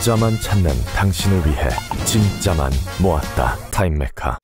진짜만 찾는 당신을 위해 진짜만 모았다. 타임메카.